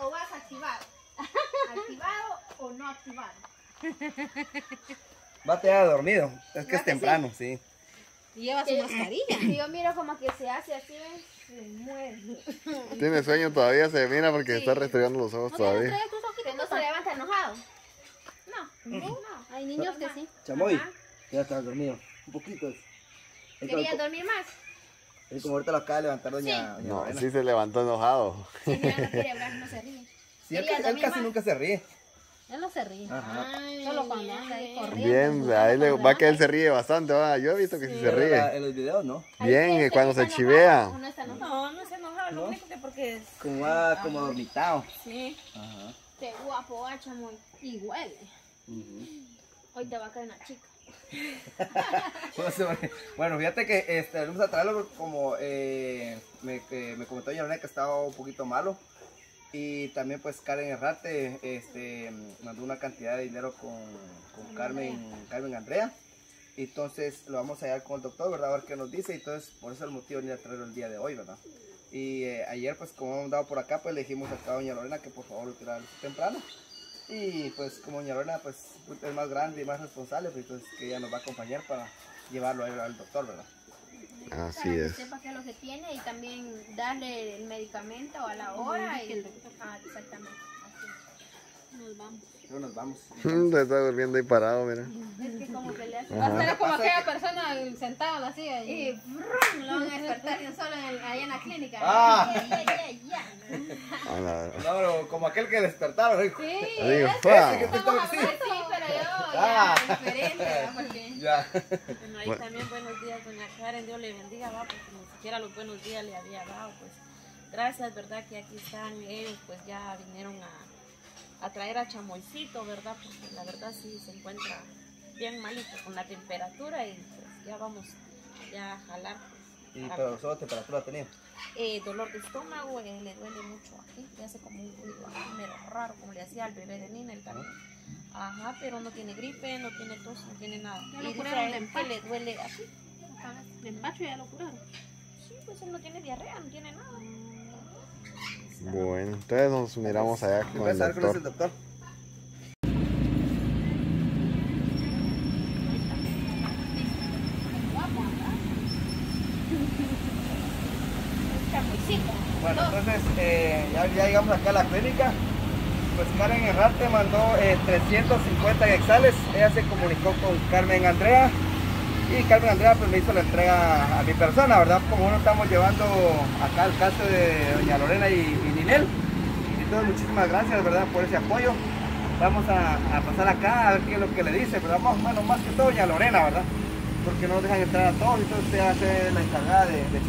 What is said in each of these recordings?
o vas activado? ¿Activado o no activado? Va a dormido. Es que ¿Verdad es que temprano, sí. Y lleva su mascarilla. Si yo miro como que se hace así, se muere. Tiene sueño todavía, se mira porque Sí. está restregando los ojos ¿No tienes todavía. no se levanta enojado. No, no. Hay niños que sí. Chamoy, Ajá. ya estás dormido. Un poquito. Es, es ¿Quería como, dormir más? Es como ahorita lo acaba de levantar doña, Sí. doña No, Lorena. sí se levantó enojado. Sí, mira, no quiere hablar, no se ríe. Sí, él, él casi nunca se ríe. Él no se ríe. Ajá. Solo cuando anda ahí corriendo. Bien, a él le- va que él se ríe bastante, va. Yo he visto que sí, se Pero la- ríe. en los videos, ¿no? Ahí Bien, sí, y es que cuando se enojado, chivea. Uno está enojado. No, no se enojaba, lo ¿No? único que porque es... Como va como dormitado. Sí. Ajá. Qué guapo, ah, chamoy. Y huele. Ujú. Hoy te va a caer una chica. Bueno, fíjate que este, vamos a traerlo como eh, me, que me comentó Lorena que estaba un poquito malo. Y también pues Karen Errate este, mandó una cantidad de dinero con, con Carmen, Carmen Andrea. Entonces lo vamos a hallar con el doctor, ¿verdad? A ver qué nos dice. Entonces por eso es el motivo de traerlo el día de hoy, ¿verdad? Y eh, ayer pues como hemos dado por acá, pues le dijimos acá a doña Lorena que por favor lo tirara temprano. Y pues como doña Lorena pues es más grande y más responsable, pues entonces que ella nos va a acompañar para llevarlo a él al doctor, ¿verdad? Así para que sepa qué es lo que tiene y también darle el medicamento a la hora. Y, ah, exactamente. así. Nos vamos. Nos vamos. Se está durmiendo ahí parado, mira. Es que como que le hace... Va a ser como aquella persona sentada en la silla. Y Y... brum, lo van a despertar de un solo en el- allá en la clínica. Ah. Ya, ya, ya, ya. A la- No, pero como aquel que despertaron. dijo. Sí, Digo, Sí, pero yo Ah. ya diferente, ¿verdad? Porque... Ya. Bueno, ahí Bueno. también buenos días, doña Karen, Dios le bendiga, va, porque ni siquiera los buenos días le había dado, pues gracias, ¿verdad? Que aquí están ellos, pues ya vinieron a, a traer a Chamoycito, ¿verdad? Porque la verdad sí se encuentra bien malito con la temperatura y pues ya vamos ya a jalar. Y, pero solo temperatura tenía. Eh, dolor de estómago, eh, le duele mucho aquí, le hace como un ruido aquí, medio raro, como le hacía al bebé de Nina, él también. Ajá, pero no tiene gripe, no tiene tos, no tiene nada. Ya lo curaron de empacho. le duele aquí. De empacho ya lo curaron. Sí, pues él no tiene diarrea, no tiene nada. Bueno, entonces nos miramos allá ¿Me con el cuál es el doctor. doctor? Chamoycito. Bueno, entonces eh, ya, ya llegamos acá a la clínica. Pues Karen Herrarte mandó eh, 350 exales. Ella se comunicó con Carmen Andrea. Y Carmen Andrea pues me hizo la entrega a mi persona, ¿verdad? Como uno estamos llevando acá el caso de doña Lorena y, y Ninel. Entonces muchísimas gracias, ¿verdad? Por ese apoyo. Vamos a, pasar acá a ver qué es lo que le dice, pero vamos, bueno, más que todo doña Lorena, ¿verdad? Porque no nos dejan entrar a todos, entonces usted hace la encargada de, de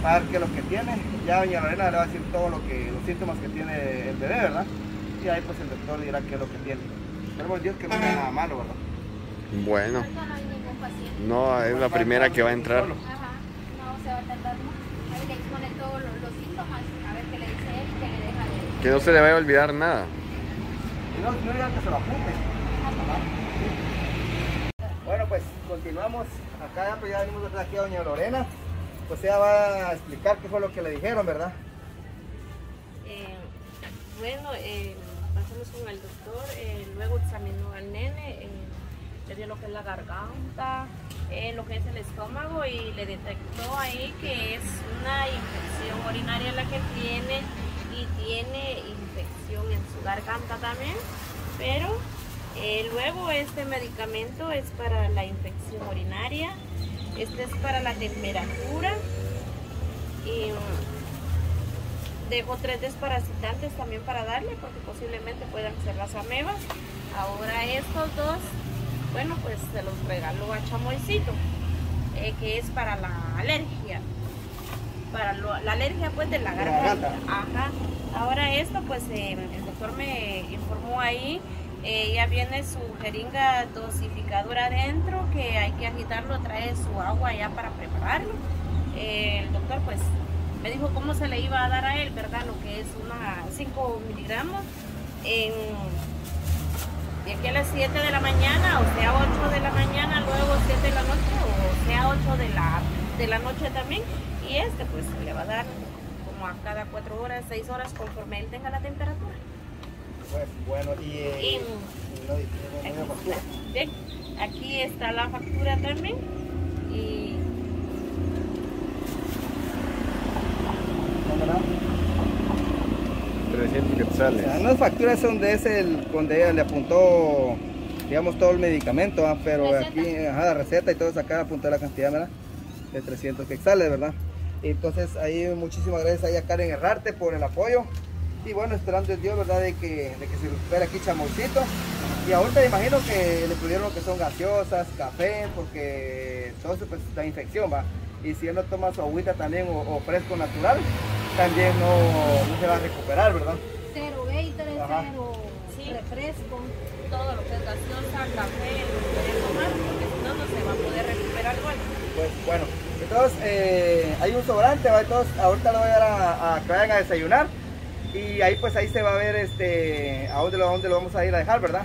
Chamoycito para ver qué es lo que tiene. Ya doña Lorena le va a decir todo lo que, los síntomas que tiene el bebé, ¿verdad? Y ahí pues el doctor dirá qué es lo que tiene. Esperemos Dios que no sea nada malo, ¿verdad? Bueno, no es la primera que va a entrar. Ajá, no se va a tardar más. Ahí le expone todos los, los síntomas, a ver qué le dice él y qué le deja de... Que no se le vaya a olvidar nada. No, no digan que se lo apunte. Bueno, pues continuamos. Acá ya, pues, ya venimos detrás aquí a doña Lorena. Pues ella va a explicar qué fue lo que le dijeron, ¿verdad? Eh, bueno, eh, pasamos con el doctor, eh, luego examinó al nene, le dio lo que es la garganta, lo que es el estómago y le detectó ahí que es una infección urinaria la que tiene y tiene infección en su garganta también, pero luego este medicamento es para la infección urinaria, este es para la temperatura y mm, dejo tres desparasitantes también para darle porque posiblemente puedan ser las amebas. Ahora estos dos, bueno pues se los regaló a Chamoycito, eh, que es para la alergia. Para lo- la alergia pues de la garganta. garganta. Ajá. Ahora esto pues eh, el doctor me informó ahí, eh, ya viene su jeringa dosificadora adentro que hay que agitarlo, trae su agua ya para prepararlo. Eh, el doctor pues me dijo cómo se le iba a dar a él, ¿verdad? Lo que es una 5 miligramos en, de aquí a las 7 de la mañana, o sea 8 de la mañana, luego 7 de la noche, o sea 8 de la, de la noche también. Y este pues se le va a dar como a cada cuatro horas, seis horas, conforme él tenga la temperatura. Pues bueno, y... eh, Y- no, no, aquí está la factura también. Y. 300 O sea, quetzales. las facturas son de ese, el, donde ella le apuntó, digamos, todo el medicamento, ¿va? pero Receta. aquí, ajá, la receta y todo eso acá apuntó la cantidad, ¿verdad? De 300 quetzales, ¿verdad? Entonces ahí muchísimas gracias ahí a Karen Herrarte por el apoyo. Y bueno, esperando en Dios, ¿verdad? De que, de que se recupere aquí chamoycito. Y ahorita imagino que le pudieron lo que son gaseosas, café, porque todo eso pues da infección, ¿va? Y si él no toma su agüita también o, o fresco natural, también no, no se va a recuperar, ¿verdad? Cero Gatorade, cero Sí. refresco. todo lo que es gaseosa, café, lo puede tomar, porque si no, no se va a poder recuperar igual. Pues bueno, entonces eh, hay un sobrante, ¿va? entonces ahorita lo voy a dar a, a que vayan a desayunar y ahí pues ahí se va a ver este a dónde lo, a dónde lo vamos a ir a dejar, ¿verdad?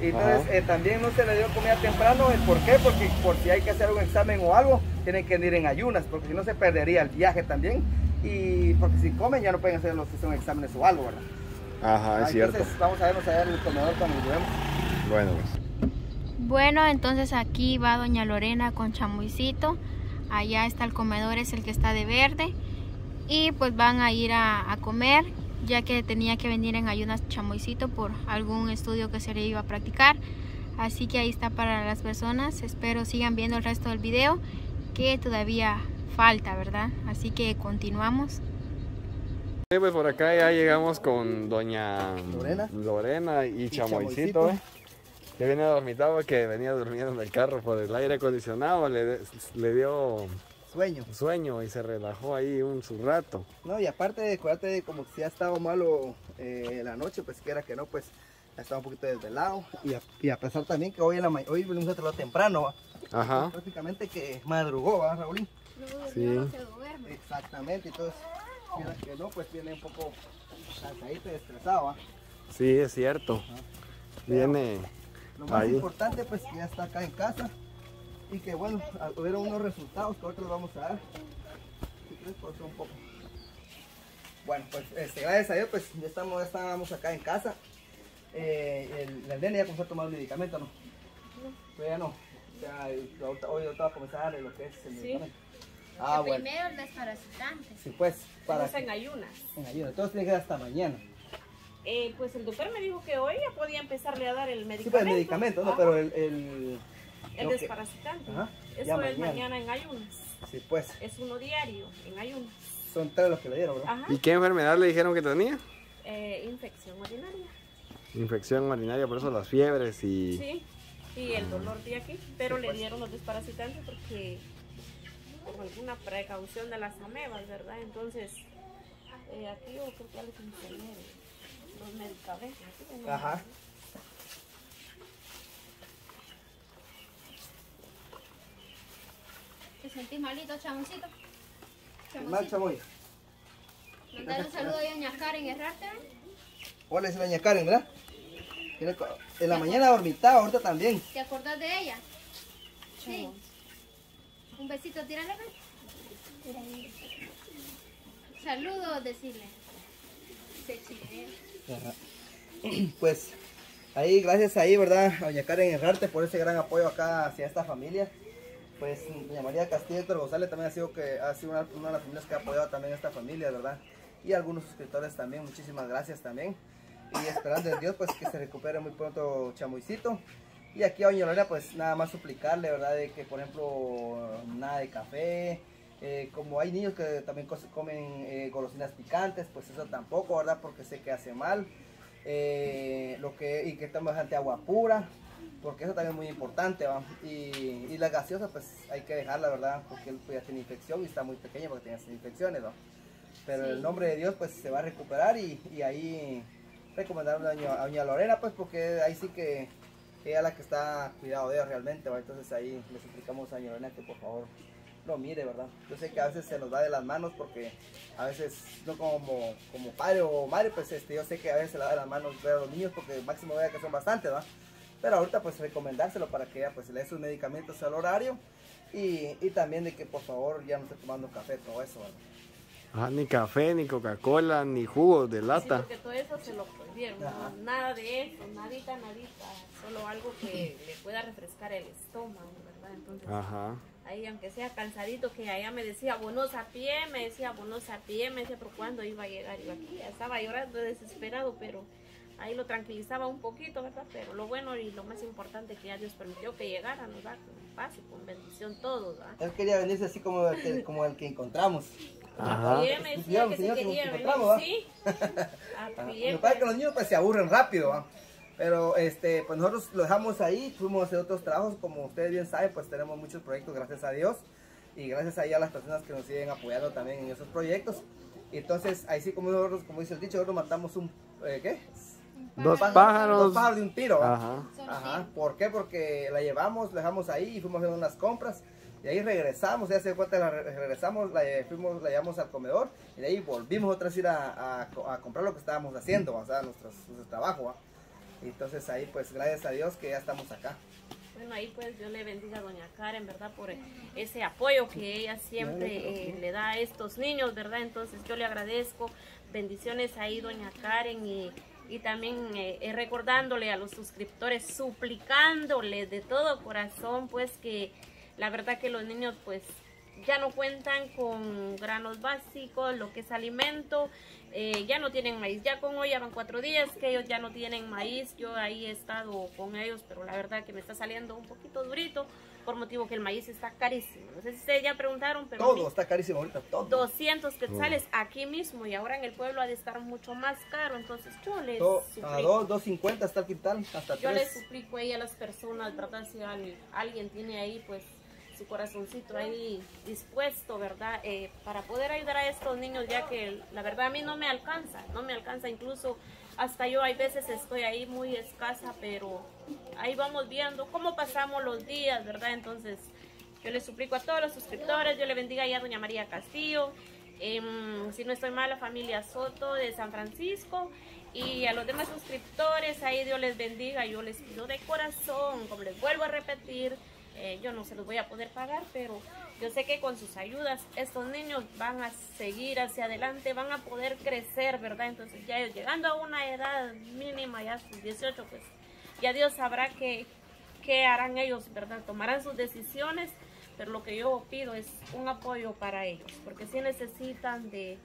Y entonces eh, también no se le dio comida temprano, ¿el ¿por qué? Porque por si hay que hacer un examen o algo, tienen que ir en ayunas, porque si no se perdería el viaje también y porque si comen ya no pueden hacer los que son exámenes o algo, ¿verdad? Ajá, Ah, es cierto. Entonces vamos a vernos allá en el comedor cuando lo llevemos. Bueno, pues. Bueno, entonces aquí va doña Lorena con chamuicito. Allá está el comedor, es el que está de verde. Y pues van a ir a, a comer, ya que tenía que venir en ayunas chamuicito por algún estudio que se le iba a practicar. Así que ahí está para las personas. Espero sigan viendo el resto del video, que todavía falta, ¿verdad? Así que continuamos. Sí, pues por acá ya llegamos con doña Lorena. Lorena y, Chamoycito, Chamoycito. ¿eh? Que viene dormitado, que venía durmiendo en el carro por el aire acondicionado, le, le dio Sueño. sueño y se relajó ahí un su rato. No, y aparte, acuérdate de como si ha estado malo eh, la noche, pues quiera que no, pues ha estado un poquito desvelado. Y a, y a pesar también que hoy en la ma- hoy venimos a trabajar temprano, ¿va? Ajá, prácticamente que madrugó, ¿va, Raúl? sí. Exactamente, entonces, quiera que no, pues viene un poco cansadito y estresado, ¿va? Sí, es cierto. Viene Lo más Ahí. importante, pues que ya está acá en casa y que bueno, hubieron unos resultados que ahorita los vamos a dar. Si quieres, pausa un poco. Bueno, pues este, gracias a Dios, pues ya estamos, ya estábamos acá en casa. Eh, el, el nene ya comenzó a tomar el medicamento, ¿no? Todavía no. O sea, hoy ahorita va a comenzar a darle lo que es el medicamento. Ah, bueno. Primero el desparasitante. Sí, pues, para Estamos en ayunas. en ayuda. Entonces tiene que hasta mañana. Eh, pues el doctor me dijo que hoy ya podía empezarle a dar el medicamento. Sí, pues el medicamento, ¿no? Ajá, Pero el... el el desparasitante. Ajá, Eso ya es mañana. mañana en ayunas. Sí, pues, Es uno diario, en ayunas. son tres los que le dieron, ¿verdad? Ajá. ¿Y qué enfermedad le dijeron que tenía? Eh, infección urinaria. Infección urinaria, por eso las fiebres y... Sí. Y el dolor de aquí. Pero Sí, le pues. dieron los desparasitantes porque por alguna precaución de las amebas, ¿verdad? Entonces, eh, aquí yo creo que ya les enseñé los medicamentos. Ajá. ¿Te sentís malito, chamoncito? Mal chamoy. Mandar un saludo a doña Karen Herrarte. Hola, es doña Karen, ¿verdad? En la mañana dormitaba, ahorita también. ¿Te acordás de ella? Sí. Un besito, tírale. Saludos, decirle. Pues ahí, gracias ahí, ¿verdad? A doña Karen Herrarte por ese gran apoyo acá hacia esta familia. Pues doña María Castillo Héctor González también ha sido, que, ha sido una, de las familias que ha apoyado también a esta familia, ¿verdad? Y algunos suscriptores también, muchísimas gracias también. Y esperando en Dios pues que se recupere muy pronto Chamuicito. Y aquí a doña Lorena pues nada más suplicarle, ¿verdad? De que por ejemplo nada de café. eh, como hay niños que también comen eh, golosinas picantes, pues eso tampoco, ¿verdad? Porque sé que hace mal. Eh, lo que, y que tome bastante agua pura, porque eso también es muy importante, ¿va? Y, y la gaseosa pues hay que dejarla, ¿verdad? Porque él pues, ya tiene infección y está muy pequeño porque tiene infecciones, ¿no? Pero en el nombre de Dios pues se va a recuperar y, y ahí recomendarle a doña, a doña Lorena pues porque ahí sí que ella es la que está cuidado de ella realmente, ¿va? Entonces ahí le suplicamos a doña Lorena que por favor lo mire, ¿verdad? Yo sé que a veces se nos va de las manos porque a veces no como, como padre o madre, pues este, yo sé que a veces se le va de las manos ver a los niños porque máximo vea que son bastantes, ¿va? Pero ahorita pues recomendárselo para que ella pues le dé sus medicamentos al horario y, y también de que por favor ya no esté tomando café, todo eso, ¿verdad? Ah, ni café, ni Coca-Cola, ni jugos de Sí, lata. porque todo eso se lo prohibieron. Nada de eso, nadita, nadita. Solo algo que le pueda refrescar el estómago, ¿verdad? Entonces, Ajá. ahí aunque sea cansadito, que allá me decía, bonos a pie, me decía, bonos a pie, me decía, pero ¿cuándo iba a llegar? Yo aquí estaba llorando desesperado, pero ahí lo tranquilizaba un poquito, ¿verdad? Pero lo bueno y lo más importante que ya Dios permitió que llegara, nos da con paz y con bendición todos, ¿verdad? Él quería venirse así como el que, como el que encontramos. Ajá. Pie me decía que se señor, quería que venir, sí. A Ajá. pie, Lo que pasa es que pues. los niños pues se aburren rápido, ¿va? Pero este, pues nosotros lo dejamos ahí, fuimos a hacer otros trabajos, como ustedes bien saben, pues tenemos muchos proyectos, gracias a Dios, y gracias ahí a las personas que nos siguen apoyando también en esos proyectos. Y entonces, ahí sí como nosotros, como dice el dicho, nosotros matamos un, eh, ¿qué? Dos Dos pájaros. pájaros de un tiro. Ajá. Ajá, ¿por qué? Porque la llevamos, la dejamos ahí y fuimos haciendo unas compras. Y ahí regresamos, ya se cuenta, la re- regresamos, la, fuimos, la llevamos al comedor y de ahí volvimos otra vez a ir a, a a comprar lo que estábamos haciendo, o sea, nuestros, nuestro trabajo. ¿va? Y entonces ahí, pues gracias a Dios que ya estamos acá. Bueno, ahí pues Dios le bendiga a doña Karen, ¿verdad? Por ese apoyo que ella siempre eh, le da a estos niños, ¿verdad? Entonces yo le agradezco. Bendiciones ahí, doña Karen, y, y también eh, eh, recordándole a los suscriptores, suplicándole de todo corazón, pues que la verdad que los niños pues ya no cuentan con granos básicos, lo que es alimento, eh, ya no tienen maíz. Ya con hoy ya van cuatro días que ellos ya no tienen maíz. Yo ahí he estado con ellos, pero la verdad que me está saliendo un poquito durito por motivo que el maíz está carísimo. No sé si ustedes ya preguntaron, pero Todo está carísimo ahorita, todo. 200 quetzales aquí mismo y ahora en el pueblo ha de estar mucho más caro. Entonces yo les Todo, a suplico, 2, 2.50 está el quintal, hasta yo les 3. suplico ahí a las personas, ¿verdad? Si al- alguien tiene ahí pues su corazoncito ahí dispuesto, ¿verdad? Eh, para poder ayudar a estos niños, ya que la verdad a mí no me alcanza, no me alcanza, incluso hasta yo hay veces estoy ahí muy escasa, pero ahí vamos viendo cómo pasamos los días, ¿verdad? Entonces yo les suplico a todos los suscriptores, yo le bendiga ya a doña María Castillo, em, si no estoy mal, la familia Soto de San Francisco. Y a los demás suscriptores, ahí Dios les bendiga. Yo les pido de corazón, como les vuelvo a repetir, eh, yo no se los voy a poder pagar, pero yo sé que con sus ayudas estos niños van a seguir hacia adelante, van a poder crecer, ¿verdad? Entonces ya llegando a una edad mínima, ya sus 18, pues ya Dios sabrá qué, qué harán ellos, ¿verdad? Tomarán sus decisiones, pero lo que yo pido es un apoyo para ellos, porque si necesitan de,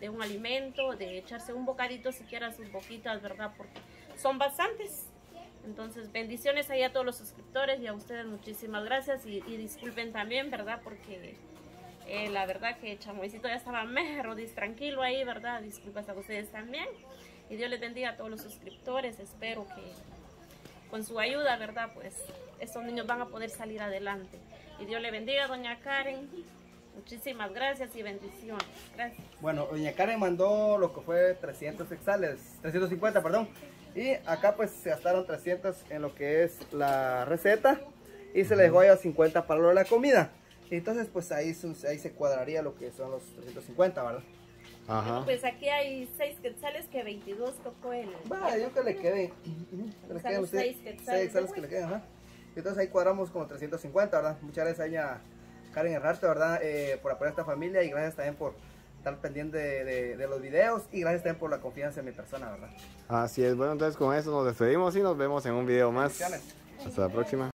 de un alimento, de echarse un bocadito siquiera sus boquitas, ¿verdad? Porque son bastantes. Entonces, bendiciones ahí a todos los suscriptores y a ustedes muchísimas gracias y, y disculpen también, ¿verdad? Porque eh, la verdad que Chamoycito ya estaba mejor, tranquilo ahí, ¿verdad? Disculpas a ustedes también. Y Dios les bendiga a todos los suscriptores. Espero que con su ayuda, ¿verdad? Pues estos niños van a poder salir adelante. Y Dios le bendiga doña Karen. Muchísimas gracias y bendiciones. Gracias. Bueno, doña Karen mandó lo que fue 300 exales, 350, perdón. Y acá pues se gastaron 300 en lo que es la receta y se le dejó a 50 para lo de la comida. Entonces pues ahí, ahí se cuadraría lo que son los 350, ¿verdad? Ajá. Pues aquí hay seis quetzales que 22 tocó el. Va, yo que le ujú, que le queden ustedes- seis quetzales seis de quetzales que le queden, ajá. Y Entonces ahí cuadramos con los 350, ¿verdad? Muchas gracias a doña Karen Herrarte, ¿verdad? Eh, por apoyar a esta familia y gracias también por estar pendiente de, de- de los videos y gracias también por la confianza en mi persona, ¿verdad? Así es. Bueno, entonces con eso nos despedimos y nos vemos en un video más. Hasta la próxima.